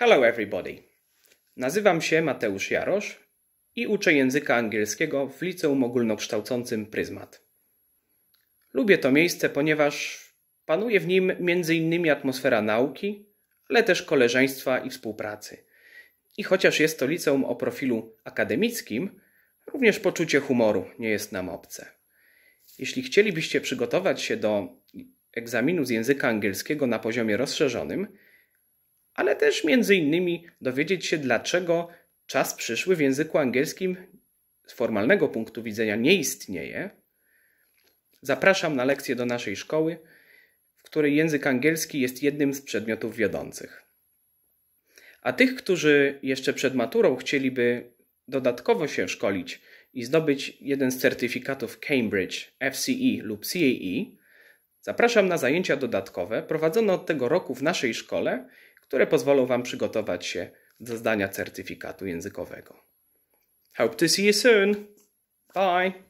Hello everybody. Nazywam się Mateusz Jarosz i uczę języka angielskiego w liceum ogólnokształcącym Pryzmat. Lubię to miejsce, ponieważ panuje w nim m.in. atmosfera nauki, ale też koleżeństwa i współpracy. I chociaż jest to liceum o profilu akademickim, również poczucie humoru nie jest nam obce. Jeśli chcielibyście przygotować się do egzaminu z języka angielskiego na poziomie rozszerzonym, ale też między innymi dowiedzieć się, dlaczego czas przyszły w języku angielskim z formalnego punktu widzenia nie istnieje, zapraszam na lekcję do naszej szkoły, w której język angielski jest jednym z przedmiotów wiodących. A tych, którzy jeszcze przed maturą chcieliby dodatkowo się szkolić i zdobyć jeden z certyfikatów Cambridge, FCE lub CAE, zapraszam na zajęcia dodatkowe prowadzone od tego roku w naszej szkole które pozwolą Wam przygotować się do zdania certyfikatu językowego. Hope to see you soon. Bye.